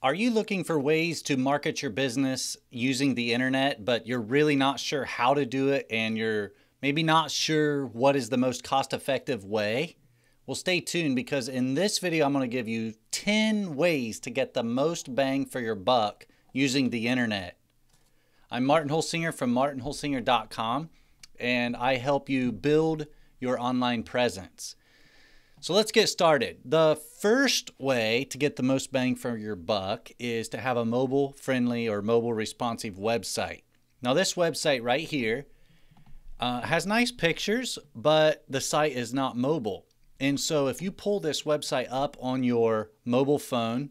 Are you looking for ways to market your business using the internet, but you're really not sure how to do it and you're maybe not sure what is the most cost effective way? Well, stay tuned because in this video, I'm going to give you 10 ways to get the most bang for your buck using the internet. I'm Martin Holsinger from martinholsinger.com and I help you build your online presence. So let's get started. The first way to get the most bang for your buck is to have a mobile friendly or mobile responsive website. Now, this website right here uh, has nice pictures, but the site is not mobile. And so, if you pull this website up on your mobile phone,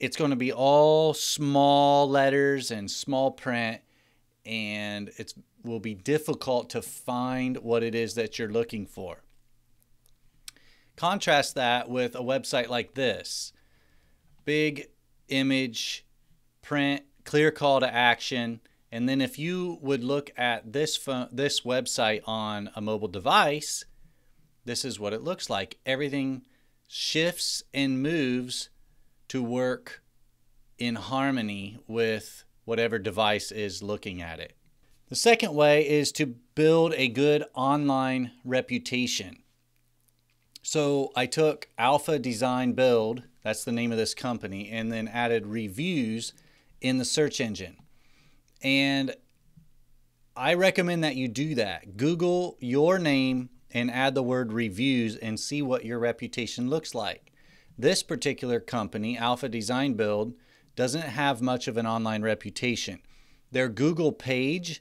it's going to be all small letters and small print, and it will be difficult to find what it is that you're looking for. Contrast that with a website like this big image, print, clear call to action. And then if you would look at this phone, this website on a mobile device, this is what it looks like. Everything shifts and moves to work in harmony with whatever device is looking at it. The second way is to build a good online reputation. So I took Alpha Design Build, that's the name of this company, and then added reviews in the search engine. And I recommend that you do that. Google your name and add the word reviews and see what your reputation looks like. This particular company, Alpha Design Build, doesn't have much of an online reputation. Their Google page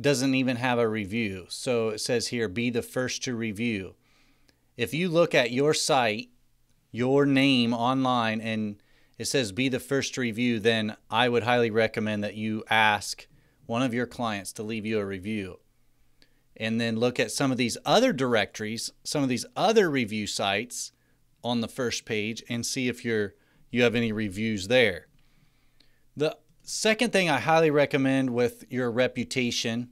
doesn't even have a review. So it says here, be the first to review if you look at your site, your name online, and it says be the first to review, then I would highly recommend that you ask one of your clients to leave you a review. And then look at some of these other directories, some of these other review sites on the first page and see if you're you have any reviews there. The second thing I highly recommend with your reputation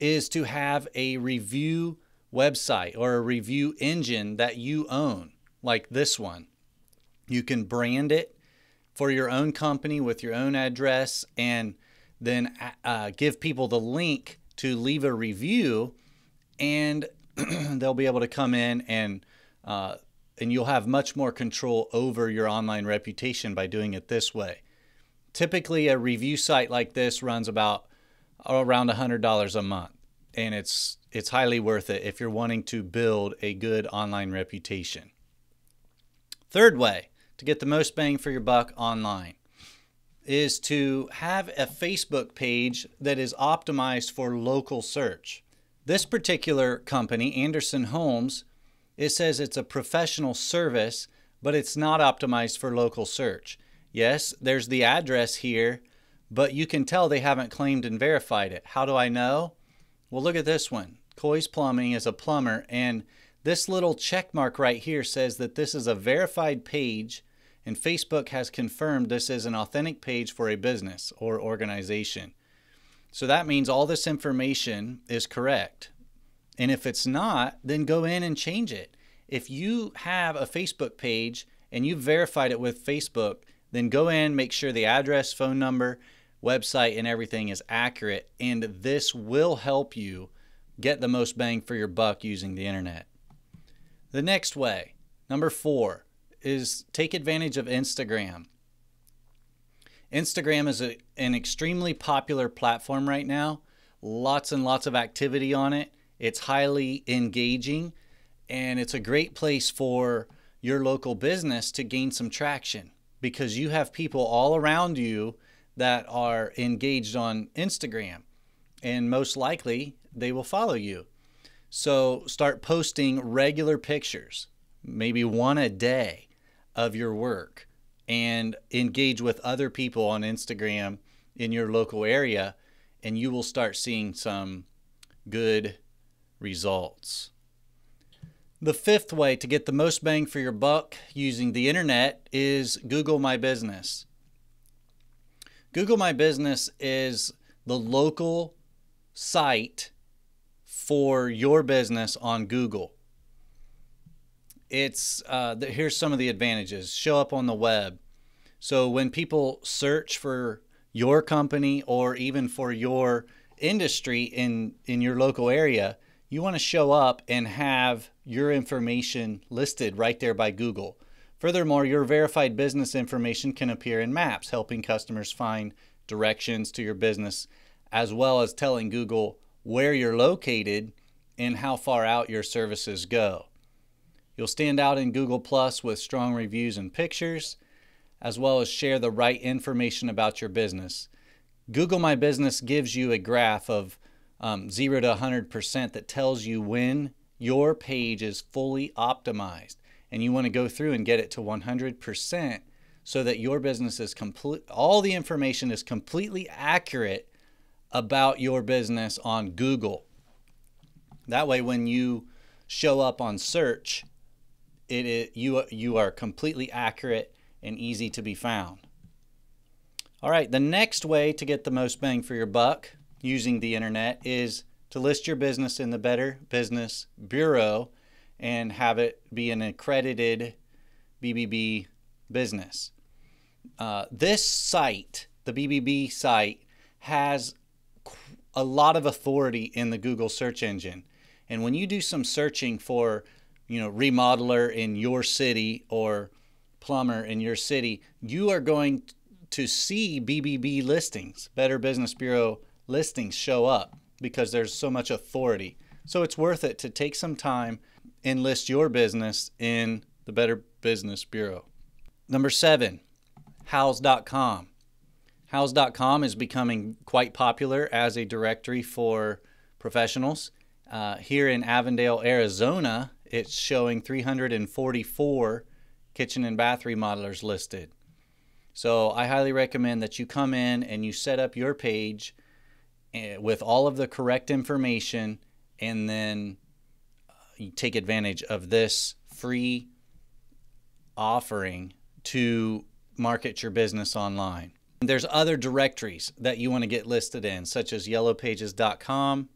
is to have a review website or a review engine that you own, like this one. You can brand it for your own company with your own address and then uh, give people the link to leave a review and they'll be able to come in and uh, and you'll have much more control over your online reputation by doing it this way. Typically, a review site like this runs about around $100 a month and it's it's highly worth it if you're wanting to build a good online reputation. Third way to get the most bang for your buck online is to have a Facebook page that is optimized for local search. This particular company, Anderson Homes, it says it's a professional service, but it's not optimized for local search. Yes, there's the address here, but you can tell they haven't claimed and verified it. How do I know? Well, look at this one. Coy's Plumbing is a plumber, and this little check mark right here says that this is a verified page, and Facebook has confirmed this is an authentic page for a business or organization. So that means all this information is correct. And if it's not, then go in and change it. If you have a Facebook page and you've verified it with Facebook, then go in, make sure the address, phone number, website and everything is accurate. And this will help you get the most bang for your buck using the internet. The next way, number four, is take advantage of Instagram. Instagram is a, an extremely popular platform right now. Lots and lots of activity on it. It's highly engaging and it's a great place for your local business to gain some traction because you have people all around you that are engaged on Instagram, and most likely they will follow you. So start posting regular pictures, maybe one a day of your work, and engage with other people on Instagram in your local area, and you will start seeing some good results. The fifth way to get the most bang for your buck using the internet is Google My Business. Google My Business is the local site for your business on Google. It's uh, the, here's some of the advantages. Show up on the web. So when people search for your company or even for your industry in in your local area, you want to show up and have your information listed right there by Google. Furthermore, your verified business information can appear in maps, helping customers find directions to your business, as well as telling Google where you're located and how far out your services go. You'll stand out in Google Plus with strong reviews and pictures, as well as share the right information about your business. Google My Business gives you a graph of um, 0 to 100% that tells you when your page is fully optimized and you want to go through and get it to 100% so that your business is complete all the information is completely accurate about your business on Google. That way when you show up on search, it is, you you are completely accurate and easy to be found. All right, the next way to get the most bang for your buck using the internet is to list your business in the Better Business Bureau and have it be an accredited BBB business. Uh, this site, the BBB site, has a lot of authority in the Google search engine. And when you do some searching for, you know, remodeler in your city or plumber in your city, you are going to see BBB listings, Better Business Bureau listings show up because there's so much authority. So it's worth it to take some time enlist your business in the Better Business Bureau. Number seven, Houzz.com. Houzz.com is becoming quite popular as a directory for professionals. Uh, here in Avondale, Arizona, it's showing 344 kitchen and bath remodelers listed. So I highly recommend that you come in and you set up your page eh, with all of the correct information and then take advantage of this free offering to market your business online. There's other directories that you want to get listed in, such as yellowpages.com,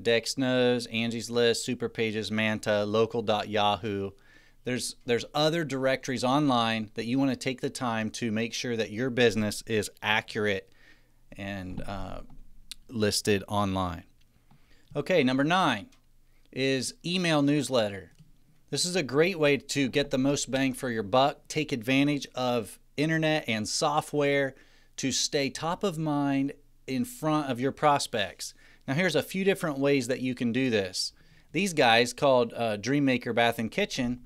DexKnows, Angie's List, Superpages, Manta, local.yahoo. There's there's other directories online that you want to take the time to make sure that your business is accurate and uh, listed online. Okay, number nine is email newsletter. This is a great way to get the most bang for your buck, take advantage of internet and software to stay top of mind in front of your prospects. Now, here's a few different ways that you can do this. These guys, called uh, Dreammaker Bath and Kitchen,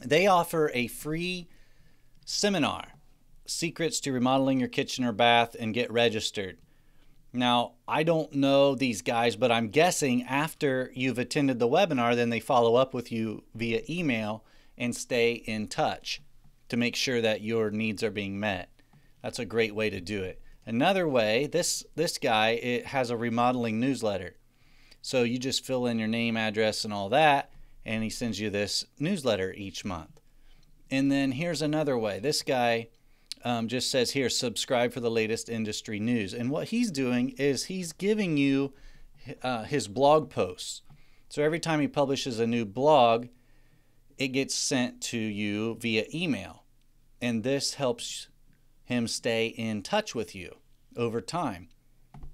they offer a free seminar Secrets to Remodeling Your Kitchen or Bath and Get Registered. Now, I don't know these guys, but I'm guessing after you've attended the webinar, then they follow up with you via email and stay in touch to make sure that your needs are being met. That's a great way to do it. Another way, this this guy it has a remodeling newsletter. So you just fill in your name, address, and all that, and he sends you this newsletter each month. And then here's another way. This guy um, just says here, subscribe for the latest industry news. And what he's doing is he's giving you uh, his blog posts. So every time he publishes a new blog, it gets sent to you via email. And this helps him stay in touch with you over time.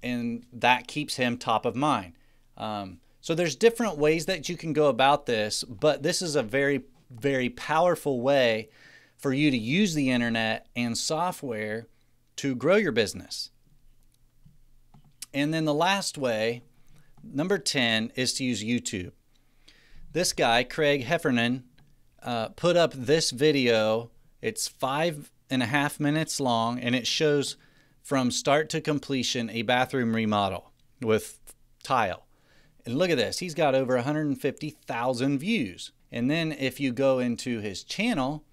And that keeps him top of mind. Um, so there's different ways that you can go about this, but this is a very, very powerful way for you to use the internet and software to grow your business. And then the last way, number 10, is to use YouTube. This guy, Craig Heffernan, uh, put up this video. It's five and a half minutes long, and it shows from start to completion a bathroom remodel with tile. And look at this, he's got over 150,000 views. And then if you go into his channel,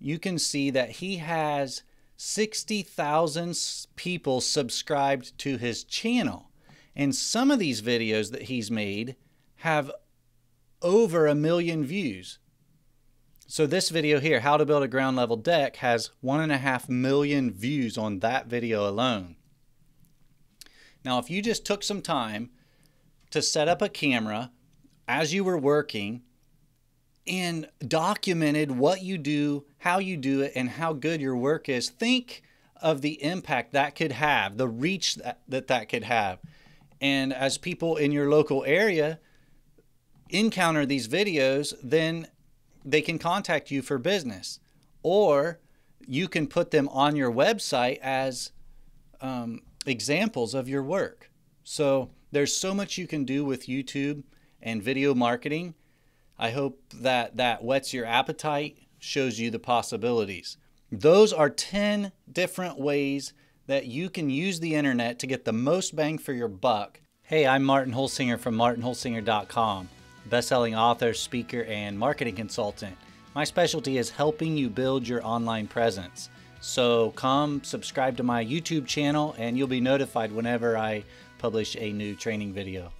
you can see that he has 60,000 people subscribed to his channel. And some of these videos that he's made have over a million views. So this video here, how to build a ground level deck, has one and a half million views on that video alone. Now, if you just took some time to set up a camera as you were working and documented what you do, how you do it, and how good your work is, think of the impact that could have, the reach that that, that could have. And as people in your local area encounter these videos, then they can contact you for business. Or you can put them on your website as um, examples of your work. So there's so much you can do with YouTube and video marketing. I hope that that whets your appetite, shows you the possibilities. Those are 10 different ways that you can use the internet to get the most bang for your buck. Hey, I'm Martin Holsinger from martinholsinger.com, best-selling author, speaker, and marketing consultant. My specialty is helping you build your online presence. So come subscribe to my YouTube channel and you'll be notified whenever I publish a new training video.